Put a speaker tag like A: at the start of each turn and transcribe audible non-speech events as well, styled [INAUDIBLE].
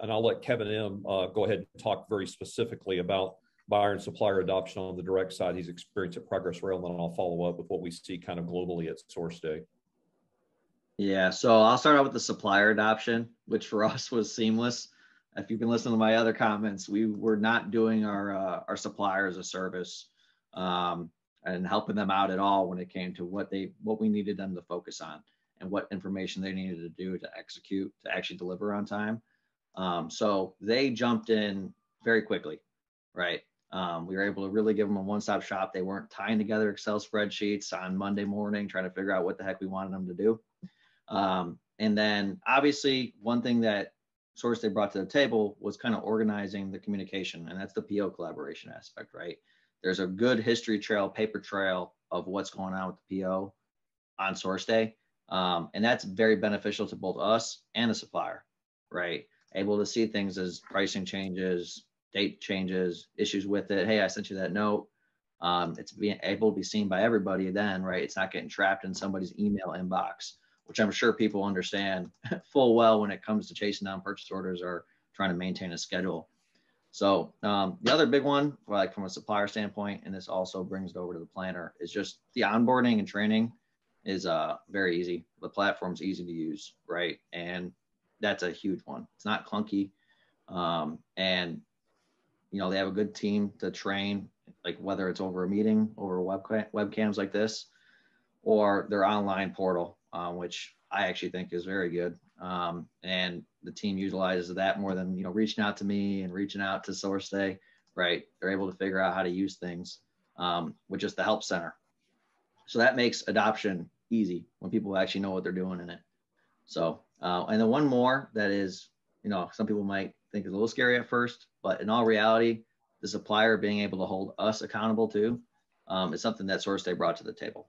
A: and I'll let Kevin M. Uh, go ahead and talk very specifically about buyer and supplier adoption on the direct side he's experienced at Progress Rail, and then I'll follow up with what we see kind of globally at SourceDay.
B: Yeah, so I'll start out with the supplier adoption, which for [LAUGHS] us was seamless. If you've been listening to my other comments, we were not doing our uh, our suppliers a service um, and helping them out at all when it came to what they what we needed them to focus on and what information they needed to do to execute to actually deliver on time. Um, so they jumped in very quickly, right? Um, we were able to really give them a one-stop shop. They weren't tying together Excel spreadsheets on Monday morning trying to figure out what the heck we wanted them to do. Um, and then obviously one thing that SourceDay brought to the table was kind of organizing the communication, and that's the PO collaboration aspect, right? There's a good history trail, paper trail of what's going on with the PO on SourceDay. Um, and that's very beneficial to both us and the supplier, right? Able to see things as pricing changes, date changes, issues with it. Hey, I sent you that note. Um, it's being able to be seen by everybody then, right? It's not getting trapped in somebody's email inbox, which I'm sure people understand [LAUGHS] full well when it comes to chasing down purchase orders or trying to maintain a schedule. So um, the other big one, like from a supplier standpoint, and this also brings it over to the planner, is just the onboarding and training is uh, very easy. The platform's easy to use, right? And that's a huge one. It's not clunky. Um, and, you know, they have a good team to train, like whether it's over a meeting, over webcam, webcams like this, or their online portal, uh, which I actually think is very good. Um, and the team utilizes that more than, you know, reaching out to me and reaching out to Source SourceDay, right? They're able to figure out how to use things, um, which is the help center. So that makes adoption easy when people actually know what they're doing in it. So, uh, and then one more that is, you know, some people might think is a little scary at first, but in all reality, the supplier being able to hold us accountable to um, is something that SourceDay brought to the table,